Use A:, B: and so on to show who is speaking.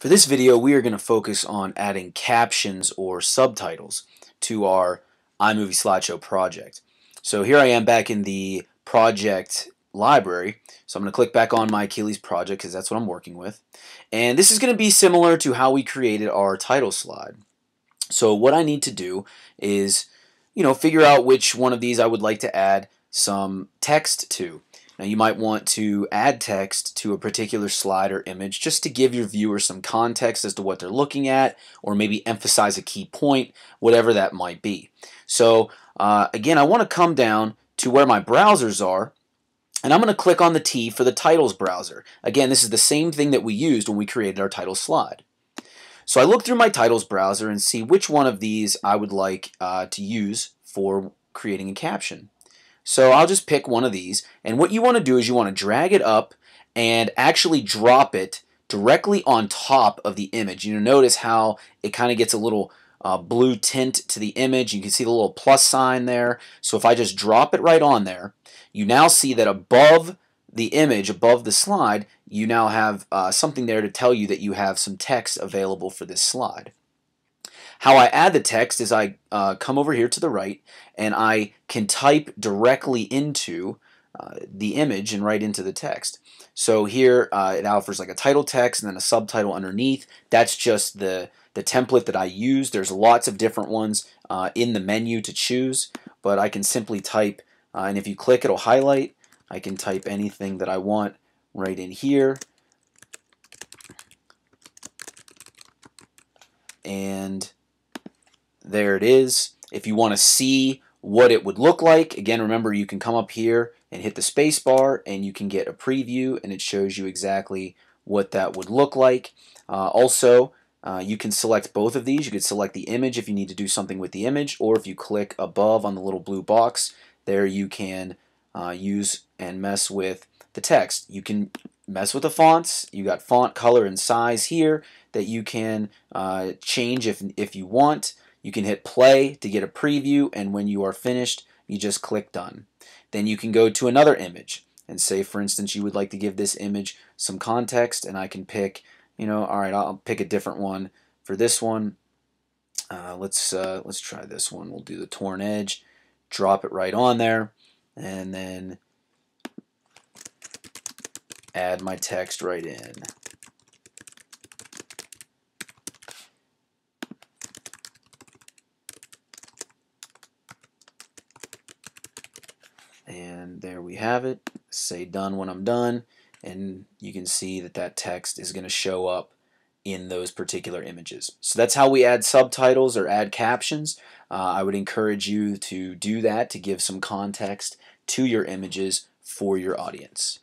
A: For this video, we are going to focus on adding captions or subtitles to our iMovie Slideshow project. So here I am back in the project library. So I'm going to click back on my Achilles project because that's what I'm working with. And this is going to be similar to how we created our title slide. So what I need to do is, you know, figure out which one of these I would like to add some text to. Now you might want to add text to a particular slide or image just to give your viewers some context as to what they're looking at or maybe emphasize a key point, whatever that might be. So uh, again, I want to come down to where my browsers are and I'm going to click on the T for the titles browser. Again, this is the same thing that we used when we created our title slide. So I look through my titles browser and see which one of these I would like uh, to use for creating a caption. So I'll just pick one of these. And what you want to do is you want to drag it up and actually drop it directly on top of the image. You notice how it kind of gets a little uh, blue tint to the image. You can see the little plus sign there. So if I just drop it right on there, you now see that above the image, above the slide, you now have uh, something there to tell you that you have some text available for this slide. How I add the text is I uh, come over here to the right and I can type directly into uh, the image and write into the text. So here uh, it offers like a title text and then a subtitle underneath. That's just the, the template that I use. There's lots of different ones uh, in the menu to choose, but I can simply type, uh, and if you click it'll highlight. I can type anything that I want right in here. And there it is. If you want to see what it would look like, again, remember you can come up here and hit the space bar and you can get a preview and it shows you exactly what that would look like. Uh, also, uh, you can select both of these. You could select the image if you need to do something with the image, or if you click above on the little blue box, there you can uh, use and mess with the text. You can mess with the fonts. You got font color and size here that you can uh, change if, if you want. You can hit play to get a preview and when you are finished you just click done. Then you can go to another image and say for instance you would like to give this image some context and I can pick you know alright I'll pick a different one for this one. Uh, let's uh, let's try this one. We'll do the torn edge. Drop it right on there and then add my text right in. And there we have it say done when I'm done and you can see that that text is going to show up in those particular images. So that's how we add subtitles or add captions. Uh, I would encourage you to do that to give some context to your images for your audience.